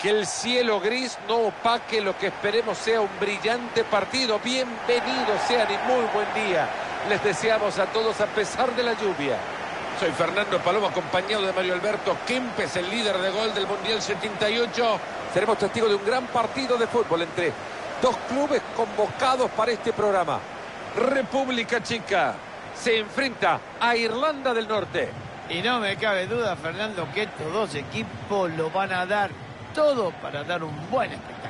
Que el cielo gris no opaque lo que esperemos sea un brillante partido. Bienvenidos sean y muy buen día. Les deseamos a todos a pesar de la lluvia. Soy Fernando Palomo acompañado de Mario Alberto Kempes, el líder de gol del Mundial 78. Seremos testigos de un gran partido de fútbol entre dos clubes convocados para este programa. República Chica se enfrenta a Irlanda del Norte. Y no me cabe duda, Fernando, que estos dos equipos lo van a dar todo para dar un buen espectáculo.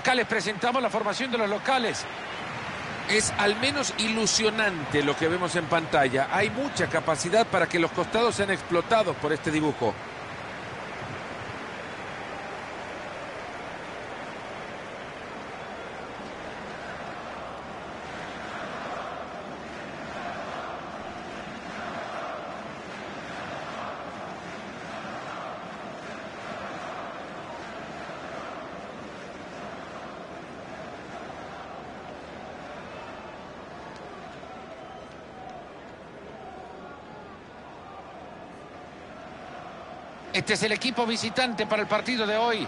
Acá les presentamos la formación de los locales. Es al menos ilusionante lo que vemos en pantalla. Hay mucha capacidad para que los costados sean explotados por este dibujo. Este es el equipo visitante para el partido de hoy.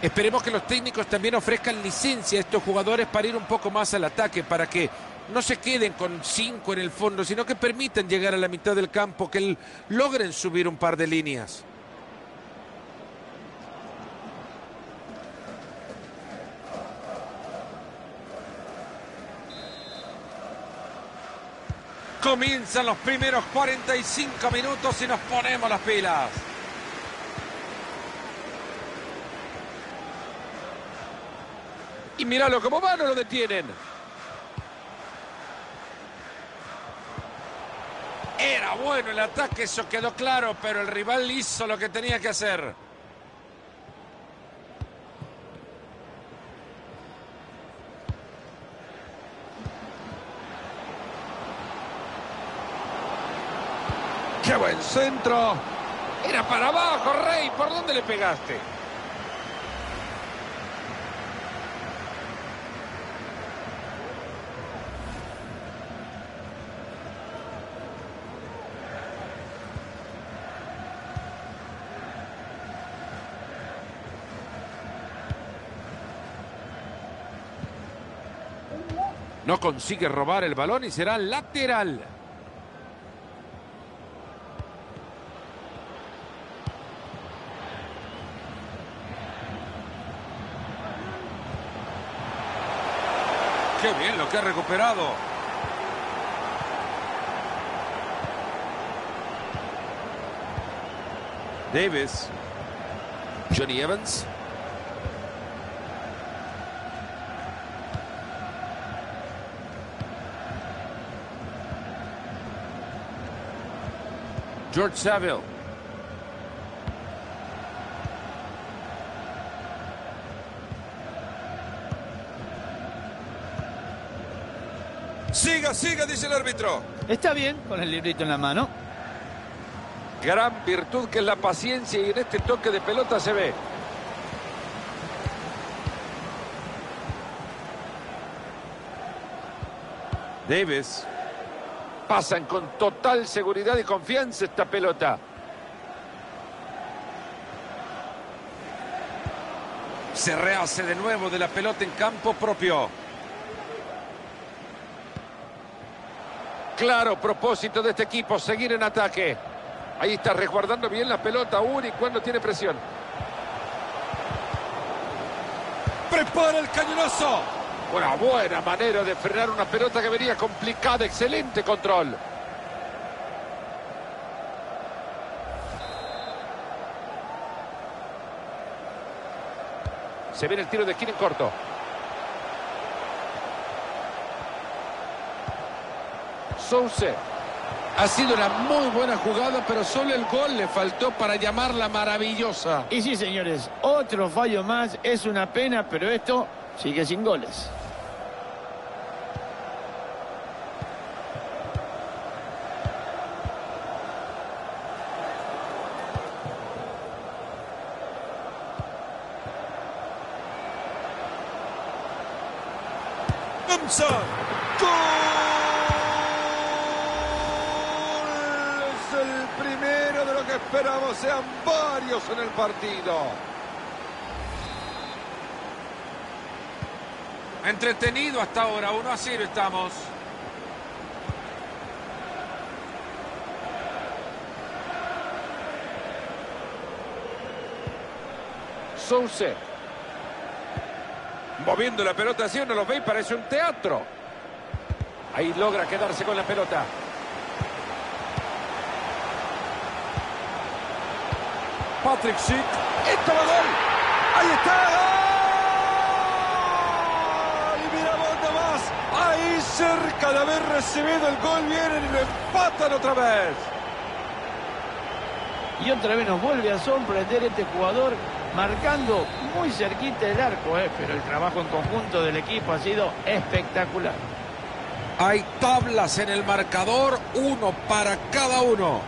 Esperemos que los técnicos también ofrezcan licencia a estos jugadores para ir un poco más al ataque, para que no se queden con cinco en el fondo, sino que permitan llegar a la mitad del campo, que logren subir un par de líneas. Comienzan los primeros 45 minutos y nos ponemos las pilas. Y míralo como va, no lo detienen. Era bueno el ataque, eso quedó claro, pero el rival hizo lo que tenía que hacer. ¡Qué buen centro! Era para abajo, Rey. ¿Por dónde le pegaste? No consigue robar el balón y será lateral. Qué bien lo que ha recuperado. Davis. Johnny Evans. George Saville. Siga, siga, dice el árbitro. Está bien con el librito en la mano. Gran virtud que es la paciencia y en este toque de pelota se ve. Davis. Pasan con total seguridad y confianza esta pelota. Se rehace de nuevo de la pelota en campo propio. Claro propósito de este equipo, seguir en ataque. Ahí está resguardando bien la pelota aún y cuando tiene presión. Prepara el cañonazo. Una buena manera de frenar una pelota que venía complicada. Excelente control. Se viene el tiro de esquina en corto. Souse. Ha sido una muy buena jugada, pero solo el gol le faltó para llamarla maravillosa. Y sí, señores, otro fallo más. Es una pena, pero esto sigue sin goles. ¡Gol! Es el primero de lo que esperamos sean varios en el partido. Entretenido hasta ahora, 1 a 0 estamos. Sousa. Moviendo la pelota así, uno lo ve y parece un teatro. Ahí logra quedarse con la pelota. Patrick Schick. ¡Esto va gol! ¡Ahí está! Y mira dónde más. Ahí cerca de haber recibido el gol vienen y lo empatan otra vez. Y otra vez nos vuelve a sorprender este jugador marcando muy cerquita el arco, eh, pero el trabajo en conjunto del equipo ha sido espectacular. Hay tablas en el marcador, uno para cada uno.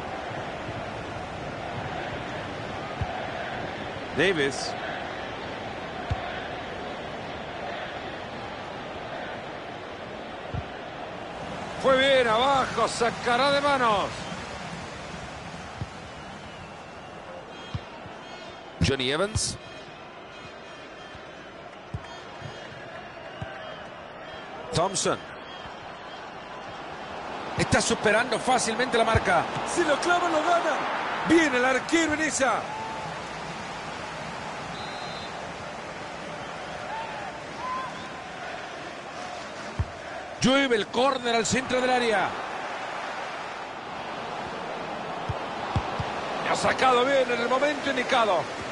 Davis. Fue bien abajo, sacará de manos. Johnny Evans. Thompson. Está superando fácilmente la marca. Si lo clava, lo gana. Viene el arquero en esa. Llueve el córner al centro del área. Ha sacado bien en el momento indicado.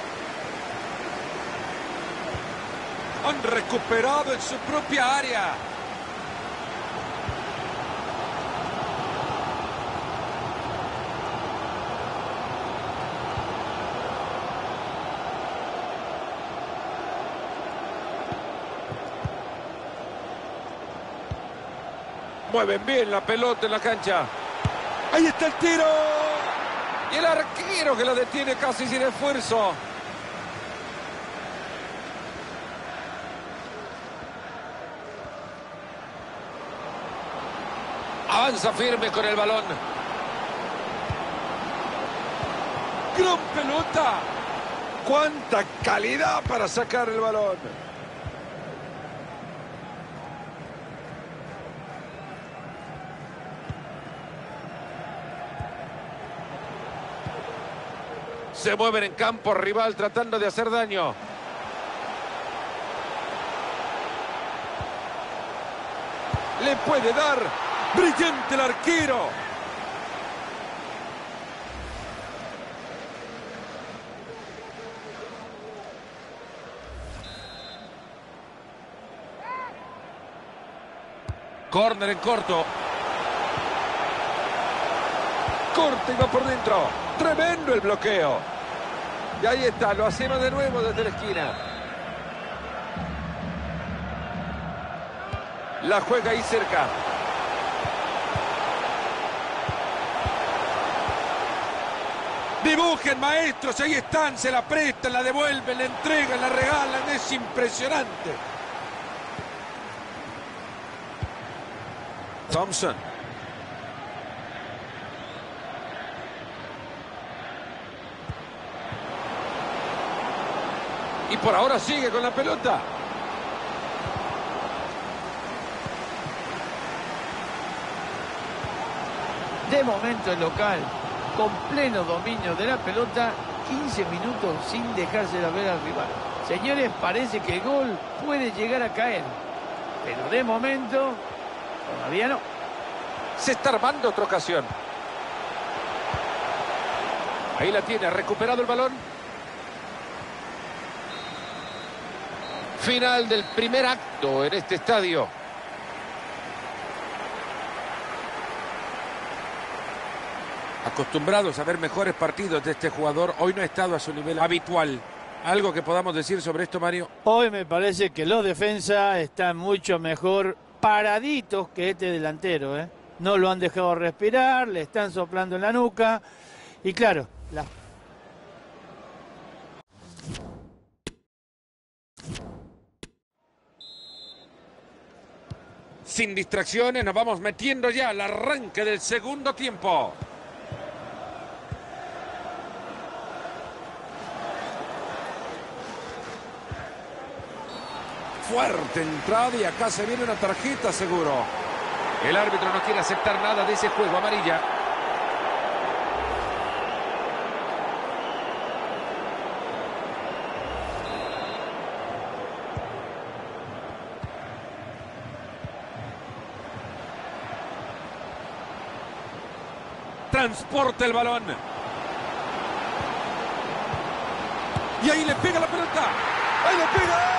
Han recuperado en su propia área. Mueven bien la pelota en la cancha. Ahí está el tiro. Y el arquero que la detiene casi sin esfuerzo. Avanza firme con el balón. Gran pelota. Cuánta calidad para sacar el balón. Se mueven en campo rival tratando de hacer daño. Le puede dar. Brillante el arquero. Corner en corto. Corte y va por dentro. Tremendo el bloqueo. Y ahí está, lo hacemos de nuevo desde la esquina. La juega ahí cerca. Dibujen, maestros, ahí están, se la prestan, la devuelven, la entregan, la regalan, es impresionante. Thompson. Y por ahora sigue con la pelota. De momento el local, con pleno dominio de la pelota, 15 minutos sin dejársela ver al rival. Señores, parece que el gol puede llegar a caer, pero de momento todavía no. Se está armando otra ocasión. Ahí la tiene, ha recuperado el balón. Final del primer acto en este estadio. Acostumbrados a ver mejores partidos de este jugador, hoy no ha estado a su nivel habitual. ¿Algo que podamos decir sobre esto, Mario? Hoy me parece que los defensas están mucho mejor paraditos que este delantero. ¿eh? No lo han dejado respirar, le están soplando en la nuca. Y claro, la Sin distracciones, nos vamos metiendo ya al arranque del segundo tiempo. Fuerte entrada y acá se viene una tarjeta seguro. El árbitro no quiere aceptar nada de ese juego amarilla. Transporta el balón. Y ahí le pega la pelota. Ahí le pega.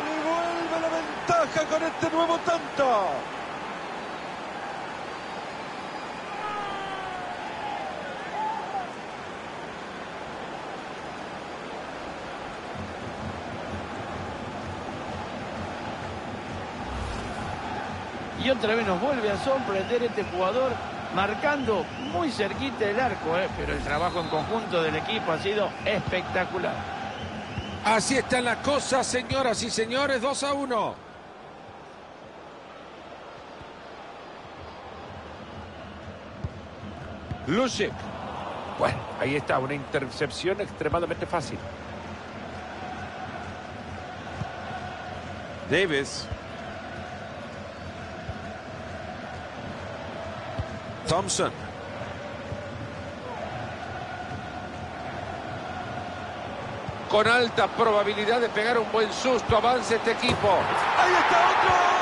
Y vuelve con este nuevo tanto. Y otra vez nos vuelve a sorprender este jugador marcando muy cerquita del arco, ¿eh? pero el trabajo en conjunto del equipo ha sido espectacular. Así están las cosas, señoras y señores, 2 a 1. Lucic. Bueno, ahí está, una intercepción extremadamente fácil. Davis. Thompson. Con alta probabilidad de pegar un buen susto, avance este equipo. Ahí está otro.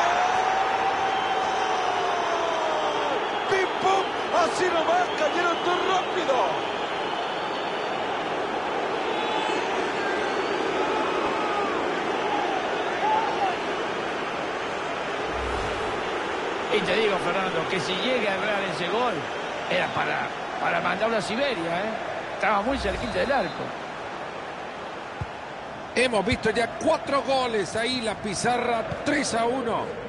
Así nomás cayeron todo rápido. Y te digo, Fernando, que si llega a errar ese gol, era para, para mandarlo a Siberia, ¿eh? Estaba muy cerquita del arco. Hemos visto ya cuatro goles ahí, la pizarra 3 a 1.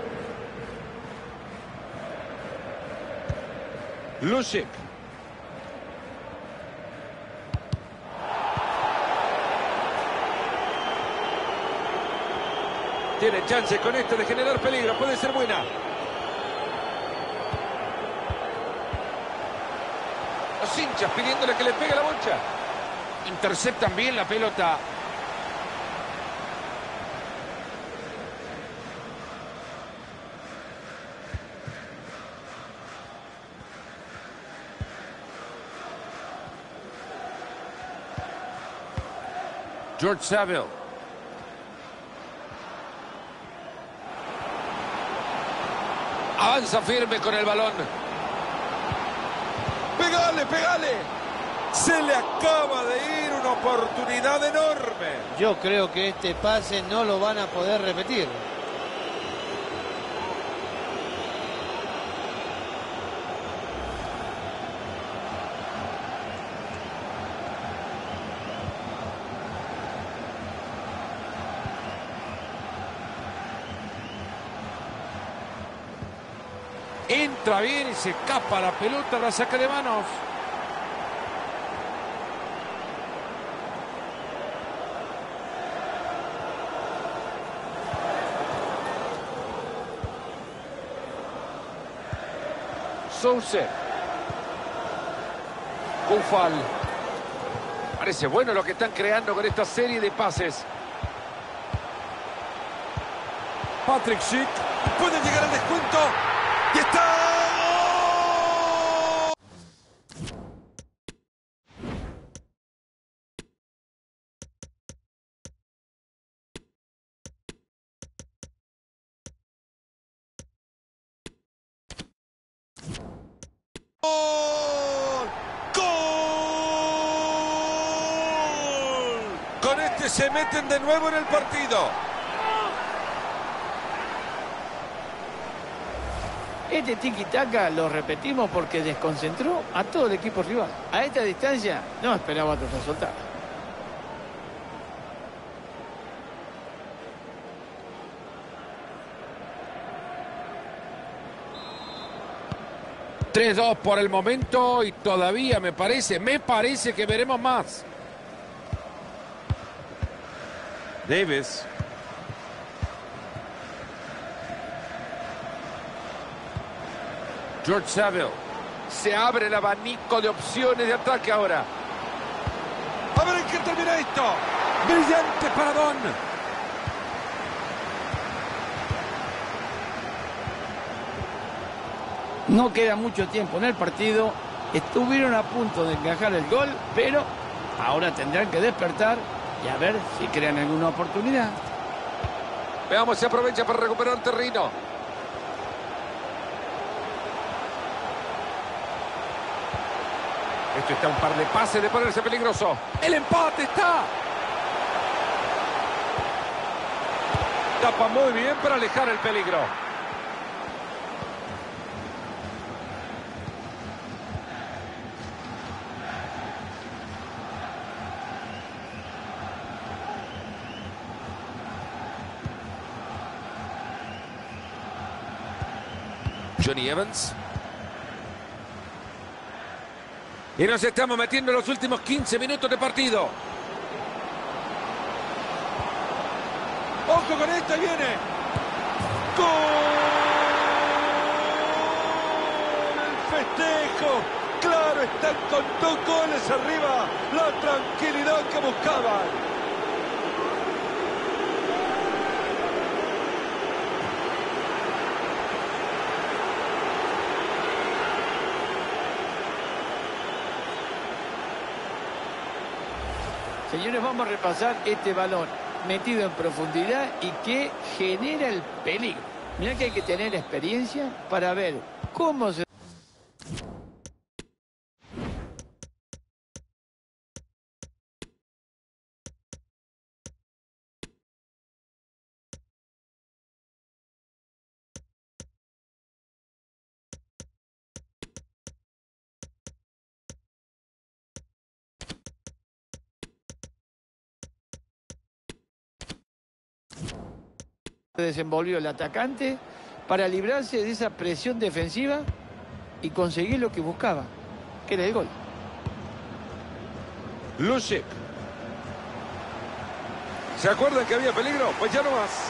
Lucic. Tiene chance con esto de generar peligro, puede ser buena. Los hinchas pidiéndole que le pegue la bocha. Interceptan bien la pelota. George Saville. Avanza firme con el balón. ¡Pegale, pegale! Se le acaba de ir una oportunidad enorme. Yo creo que este pase no lo van a poder repetir. Entra bien y se escapa la pelota, la saca de manos. Sousa. Kufal. Parece bueno lo que están creando con esta serie de pases. Patrick Schick puede llegar al descuento. ¡Y está! ¡Gol! ¡Gol! Se meten de nuevo en el partido. Este tiki-taka lo repetimos porque desconcentró a todo el equipo rival. A esta distancia no esperaba otro resultado. ...3-2 por el momento y todavía me parece, me parece que veremos más. Davis. George Saville. Se abre el abanico de opciones de ataque ahora. A ver en qué termina esto. Brillante paradón. No queda mucho tiempo en el partido. Estuvieron a punto de encajar el gol, pero ahora tendrán que despertar a ver si crean alguna oportunidad. Veamos si aprovecha para recuperar terreno. Esto está un par de pases de ponerse peligroso. El empate está. Tapa muy bien para alejar el peligro. Johnny Evans. Y nos estamos metiendo en los últimos 15 minutos de partido. Ojo con esto, ahí viene. ¡Gol! Festejo. Claro, están con dos goles arriba. La tranquilidad que buscaban. Señores, vamos a repasar este balón metido en profundidad y que genera el peligro. Mirá que hay que tener experiencia para ver cómo se... desenvolvió el atacante para librarse de esa presión defensiva y conseguir lo que buscaba, que era el gol. Lucic. ¿Se acuerdan que había peligro? Pues ya no más.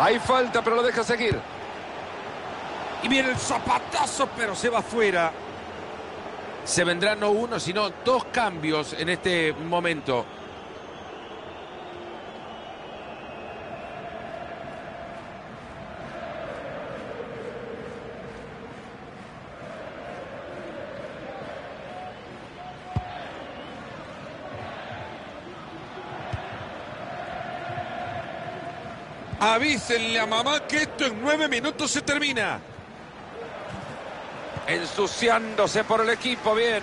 Hay falta, pero lo deja seguir. Y viene el zapatazo, pero se va fuera. Se vendrán no uno, sino dos cambios en este momento. Avísenle a mamá que esto en nueve minutos se termina. Ensuciándose por el equipo, bien.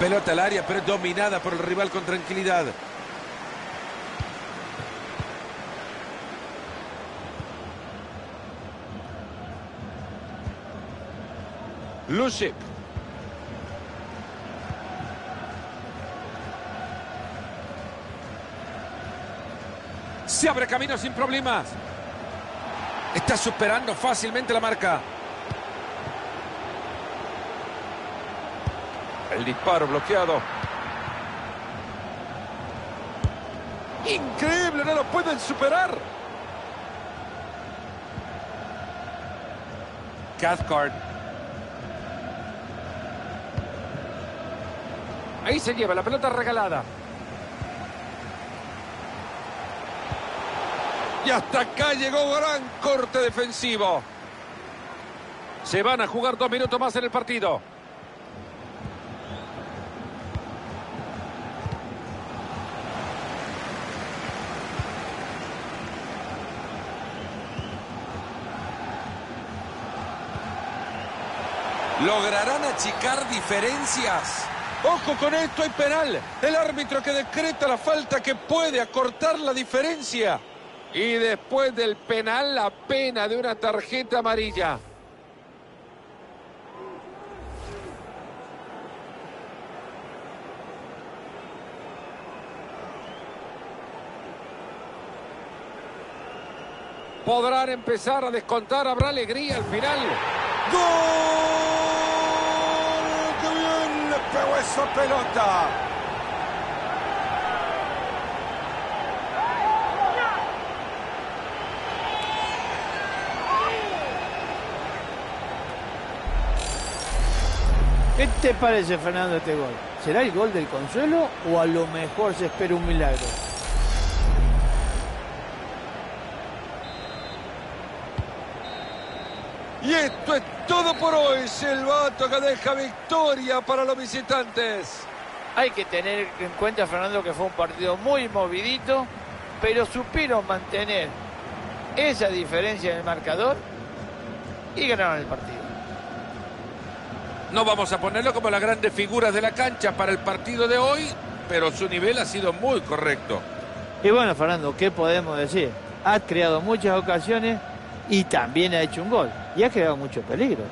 Pelota al área, pero dominada por el rival con tranquilidad. Lucic. Se abre camino sin problemas. Está superando fácilmente la marca. El disparo bloqueado. Increíble, no lo pueden superar. Cathcart. Ahí se lleva la pelota regalada. Y hasta acá llegó gran corte defensivo. Se van a jugar dos minutos más en el partido. ¿Lograrán achicar diferencias? Ojo con esto, hay penal. El árbitro que decreta la falta que puede acortar la diferencia. Y después del penal, la pena de una tarjeta amarilla. Podrán empezar a descontar, habrá alegría al final. ¡Gol! ¡Qué bien pegó esa pelota! ¿Qué te parece, Fernando, este gol? ¿Será el gol del consuelo o a lo mejor se espera un milagro? Y esto es todo por hoy. Silbato que deja victoria para los visitantes. Hay que tener en cuenta, Fernando, que fue un partido muy movidito, pero supieron mantener esa diferencia en el marcador y ganaron el partido. No vamos a ponerlo como las grandes figuras de la cancha para el partido de hoy, pero su nivel ha sido muy correcto. Y bueno, Fernando, ¿qué podemos decir? Ha creado muchas ocasiones y también ha hecho un gol. Y ha creado mucho peligro.